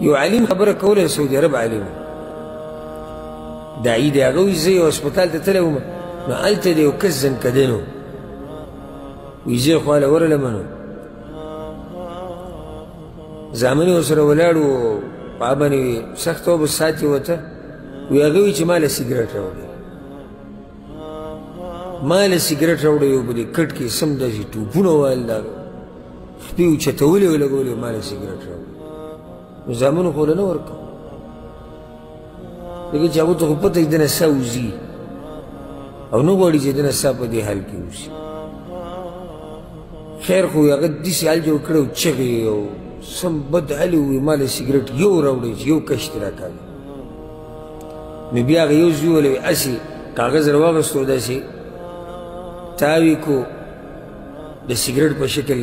یو عالم خبره کوله سعودي عرب عالم داعي دی هغه وایي زه یو هسپتال ته تللی وم نو هلته د یو کس زنکدن و وایي زه یې خواله ورغلم نو زامن یې ورسره ولاړ و په هغه باندې وي سخته وبه ساعت یې وته وایي هغه وایي چې ما له سګرټ راوړی ما له سګرټ راوړی یو بلې کټ کې سمداسې ټوپونه وهل دغه خپې اوچتولې ولګولې او ما له سګرټ راوړي نو زامنو خو له نه ورکړم لکه چې هغو ته خو پته چې دنه ساه وځي او نه غواړي چې دنه ساه په دې حال کې اوسي خیر خو هغه داسې حال جوړ کړی او چغې او سم بد حالې ووایي ما له سګرټ یو راوړی چې یو کشت راکاږي نو بیا هغه یو زوی ولوي هسې کاغذ راواغېستو داسې تاوي کو د سیګریټ په شکل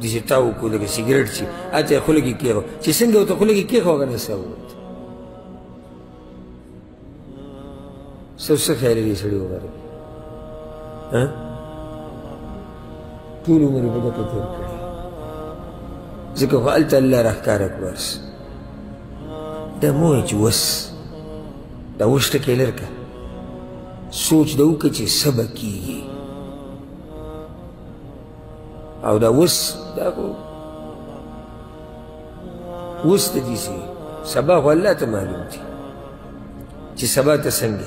د چې تا وکړو لکه سیګریټ چې هلته یې خوله کې کېښو چې څنګه ورته خوله کې کېښو هغه نه سوت سب څه خیال دی سړي وګوره ټول عمر یې په دغه تېر کړی ځکه خو هلته الله راښکاره کړو دا مو چې وس دا اوس ټکی لر که سوچ د وکړه چې څه به کېږي او دا اوس دا خو اوس ته دي چې سبا خو الله ته معلوم دي چې سبا ته څنګه